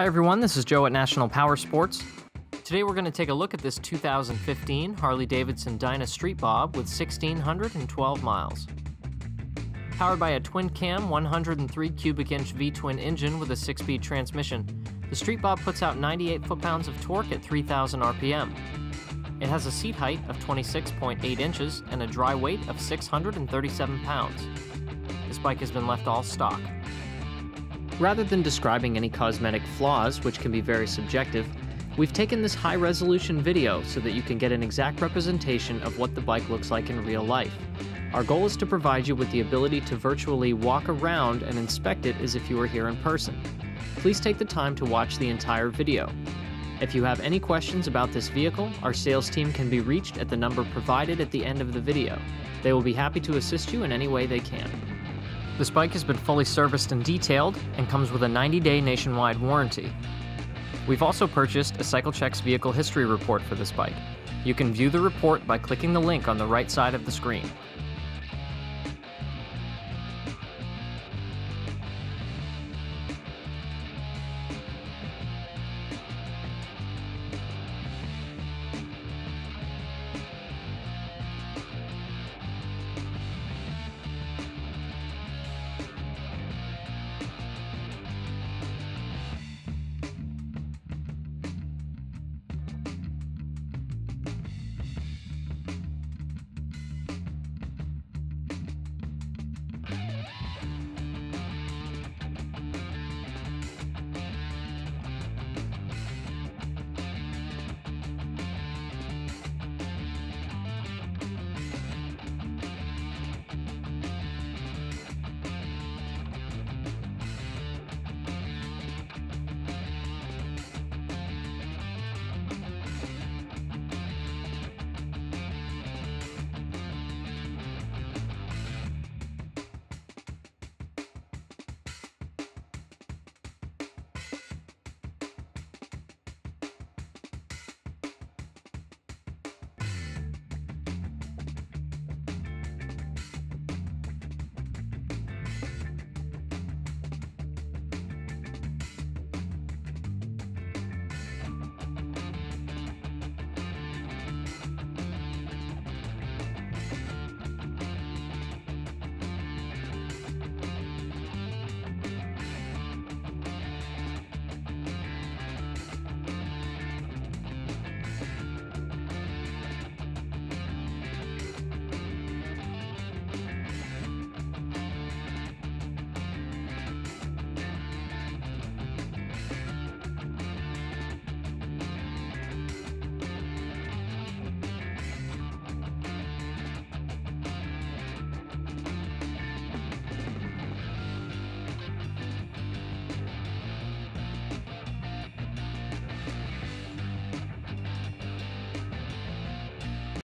Hi everyone, this is Joe at National Powersports. Today we're going to take a look at this 2015 Harley-Davidson Dyna Street Bob with 1612 miles. Powered by a twin-cam 103 cubic inch V-twin engine with a 6-speed transmission, the Street Bob puts out 98 foot-pounds of torque at 3000 RPM. It has a seat height of 26.8 inches and a dry weight of 637 pounds. This bike has been left all stock. Rather than describing any cosmetic flaws, which can be very subjective, we've taken this high resolution video so that you can get an exact representation of what the bike looks like in real life. Our goal is to provide you with the ability to virtually walk around and inspect it as if you were here in person. Please take the time to watch the entire video. If you have any questions about this vehicle, our sales team can be reached at the number provided at the end of the video. They will be happy to assist you in any way they can. This bike has been fully serviced and detailed and comes with a 90-day nationwide warranty. We've also purchased a CycleChex vehicle history report for this bike. You can view the report by clicking the link on the right side of the screen.